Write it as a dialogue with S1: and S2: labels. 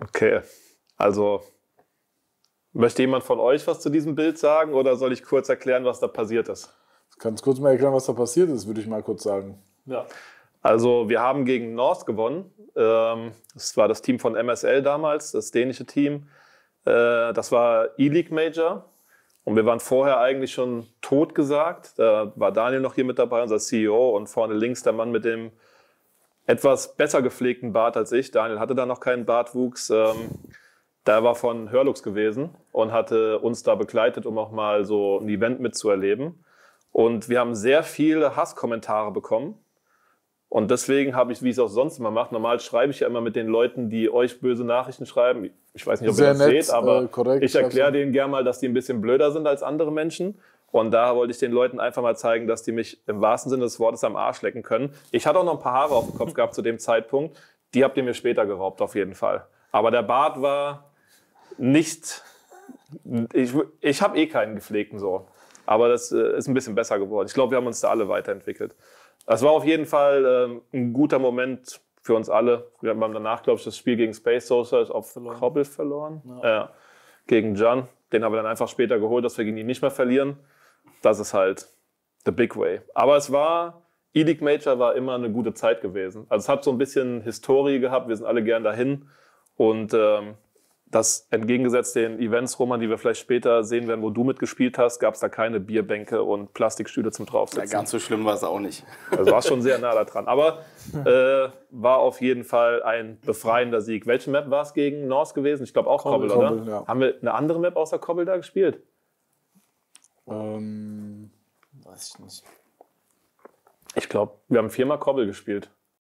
S1: Okay, also möchte jemand von euch was zu diesem Bild sagen oder soll ich kurz erklären, was da passiert ist?
S2: Kannst kurz mal erklären, was da passiert ist, würde ich mal kurz sagen.
S1: Ja. Also wir haben gegen North gewonnen. Ähm, das war das Team von MSL damals, das dänische Team. Äh, das war E-League Major. Und wir waren vorher eigentlich schon tot gesagt. Da war Daniel noch hier mit dabei, unser CEO, und vorne links der Mann mit dem etwas besser gepflegten Bart als ich. Daniel hatte da noch keinen Bartwuchs. Ähm, der war von Hörlux gewesen und hatte uns da begleitet, um auch mal so ein Event mitzuerleben. Und wir haben sehr viele Hasskommentare bekommen. Und deswegen habe ich, wie ich es auch sonst immer mache, normal schreibe ich ja immer mit den Leuten, die euch böse Nachrichten schreiben. Ich weiß nicht, ob
S2: Sehr
S1: ihr das
S2: nett,
S1: seht, aber
S2: äh, korrekt,
S1: ich erkläre denen gerne mal, dass die ein bisschen blöder sind als andere Menschen. Und da wollte ich den Leuten einfach mal zeigen, dass die mich im wahrsten Sinne des Wortes am Arsch lecken können. Ich hatte auch noch ein paar Haare auf dem Kopf gehabt zu dem Zeitpunkt. Die habt ihr mir später geraubt, auf jeden Fall. Aber der Bart war nicht. Ich, ich habe eh keinen gepflegten so. Aber das äh, ist ein bisschen besser geworden. Ich glaube, wir haben uns da alle weiterentwickelt. Das war auf jeden Fall ähm, ein guter Moment für uns alle. Wir haben danach, glaube ich, das Spiel gegen Space Soldiers auf Kobbel verloren. Ja. Gegen John. Den haben wir dann einfach später geholt, dass wir gegen ihn nicht mehr verlieren. Das ist halt the big way. Aber es war, E-League Major war immer eine gute Zeit gewesen. Also es hat so ein bisschen Historie gehabt. Wir sind alle gern dahin. Und ähm, das entgegengesetzt den Events, Roman, die wir vielleicht später sehen werden, wo du mitgespielt hast, gab es da keine Bierbänke und Plastikstühle zum
S3: Ja,
S1: Draufsitzen.
S3: ganz so schlimm war es auch nicht.
S1: Also war schon sehr nah da dran. Aber äh, war auf jeden Fall ein befreiender Sieg. Welche Map war es gegen North gewesen? Ich glaube auch Kobbel,
S2: Kobbel,
S1: oder?
S2: Kobbel, ja.
S1: Haben wir eine andere Map außer Kobbel da gespielt?
S2: Ähm,
S3: Weiß ich nicht.
S1: Ich glaube, wir haben viermal Kobbel gespielt.